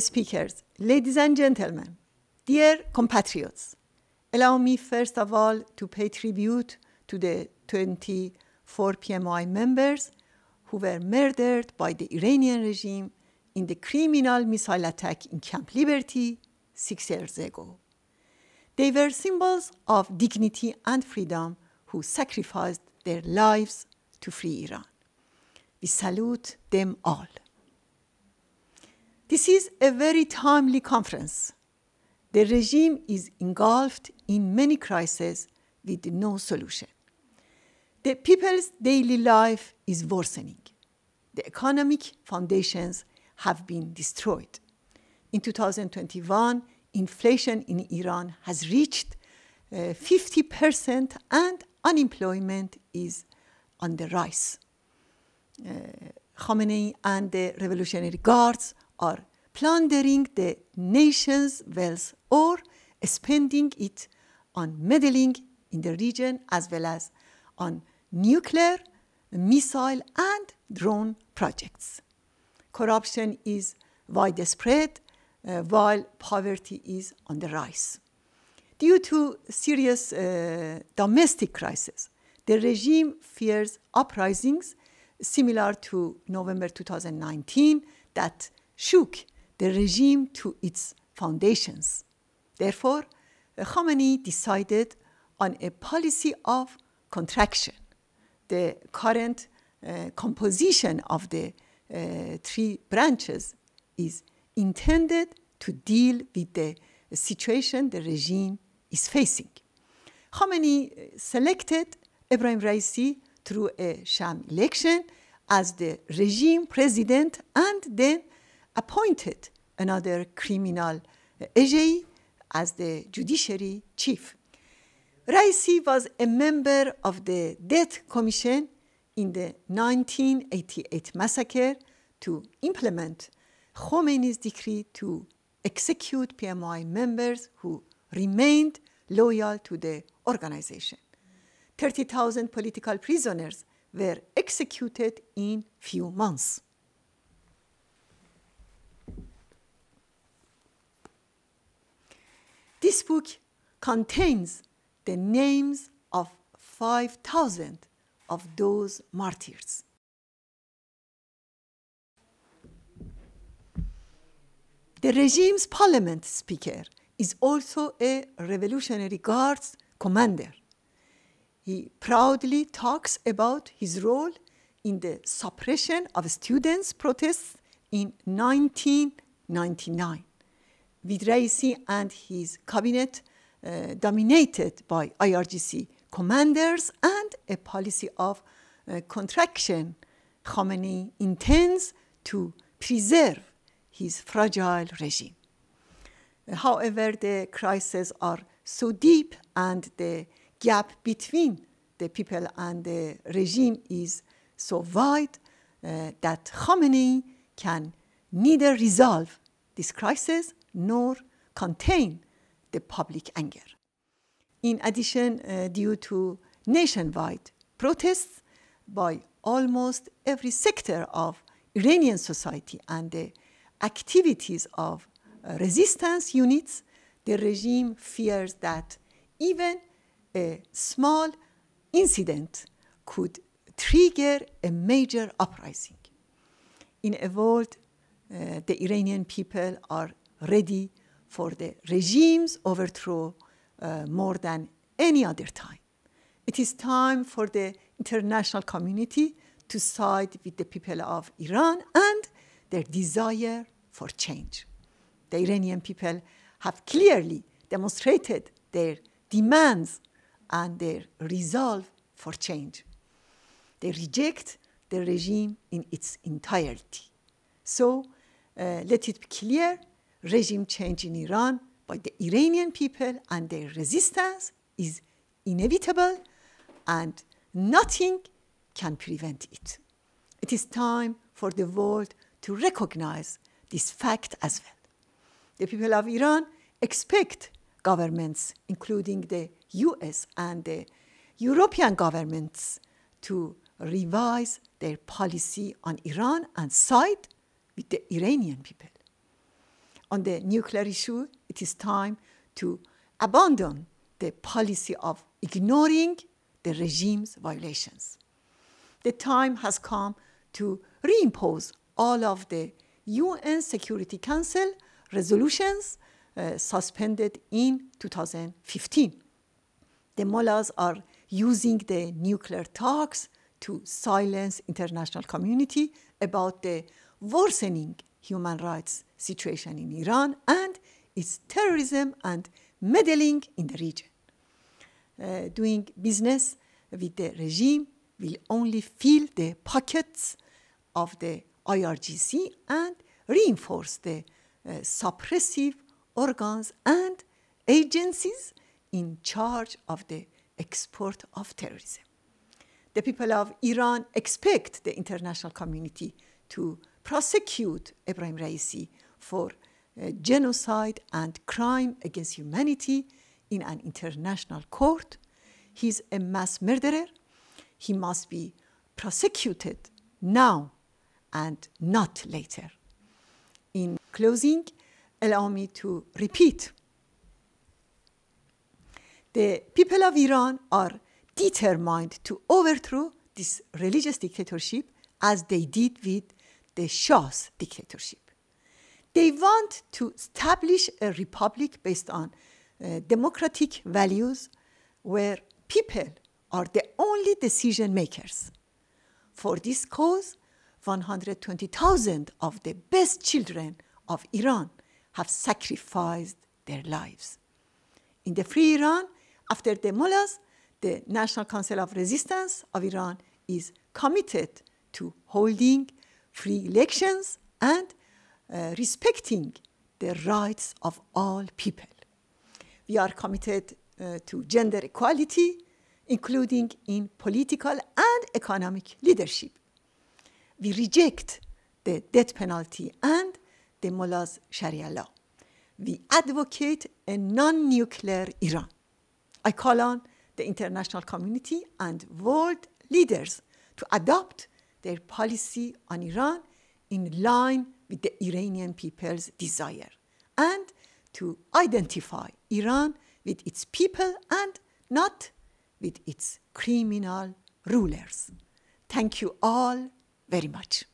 speakers, ladies and gentlemen, dear compatriots, allow me first of all to pay tribute to the 24 PMOI members who were murdered by the Iranian regime in the criminal missile attack in Camp Liberty six years ago. They were symbols of dignity and freedom who sacrificed their lives to free Iran. We salute them all. This is a very timely conference. The regime is engulfed in many crises with no solution. The people's daily life is worsening. The economic foundations have been destroyed. In 2021, inflation in Iran has reached uh, 50% and unemployment is on the rise. Uh, Khamenei and the Revolutionary Guards are plundering the nation's wealth or spending it on meddling in the region as well as on nuclear, missile, and drone projects. Corruption is widespread uh, while poverty is on the rise. Due to serious uh, domestic crisis, the regime fears uprisings similar to November 2019 that shook the regime to its foundations. Therefore, Khamenei decided on a policy of contraction. The current uh, composition of the uh, three branches is intended to deal with the situation the regime is facing. Khamenei uh, selected Ebrahim Raisi through a sham election as the regime president and then appointed another criminal, uh, as the judiciary chief. Raisi was a member of the Death Commission in the 1988 massacre to implement Khomeini's decree to execute PMOI members who remained loyal to the organization. 30,000 political prisoners were executed in few months. This book contains the names of 5,000 of those martyrs. The regime's parliament speaker is also a Revolutionary Guards commander. He proudly talks about his role in the suppression of students' protests in 1999, with Raisi and his cabinet uh, dominated by IRGC commanders and a policy of uh, contraction. Khamenei intends to preserve his fragile regime. However, the crises are so deep and the gap between the people and the regime is so wide uh, that Khamenei can neither resolve this crisis nor contain the public anger. In addition, uh, due to nationwide protests by almost every sector of Iranian society and the activities of uh, resistance units, the regime fears that even a small incident could trigger a major uprising. In a world, uh, the Iranian people are ready for the regime's overthrow uh, more than any other time. It is time for the international community to side with the people of Iran and their desire for change. The Iranian people have clearly demonstrated their demands and their resolve for change. They reject the regime in its entirety. So uh, let it be clear regime change in Iran by the Iranian people and their resistance is inevitable and nothing can prevent it. It is time for the world to recognize this fact as well. The people of Iran expect governments, including the US and the European governments, to revise their policy on Iran and side with the Iranian people. On the nuclear issue, it is time to abandon the policy of ignoring the regime's violations. The time has come to reimpose all of the UN Security Council resolutions uh, suspended in 2015. The mullahs are using the nuclear talks to silence international community about the worsening human rights situation in Iran and its terrorism and meddling in the region. Uh, doing business with the regime will only fill the pockets of the IRGC and reinforce the uh, suppressive organs and agencies in charge of the export of terrorism. The people of Iran expect the international community to prosecute Ebrahim Raisi for uh, genocide and crime against humanity in an international court. He's a mass murderer. He must be prosecuted now and not later. In closing, allow me to repeat the people of Iran are determined to overthrow this religious dictatorship as they did with the Shah's dictatorship. They want to establish a republic based on uh, democratic values where people are the only decision makers. For this cause, 120,000 of the best children of Iran have sacrificed their lives. In the free Iran, after the mullahs, the National Council of Resistance of Iran is committed to holding free elections and uh, respecting the rights of all people. We are committed uh, to gender equality, including in political and economic leadership. We reject the death penalty and the mullah's Sharia law. We advocate a non nuclear Iran. I call on the international community and world leaders to adopt their policy on Iran in line with the Iranian people's desire and to identify Iran with its people and not with its criminal rulers. Thank you all very much.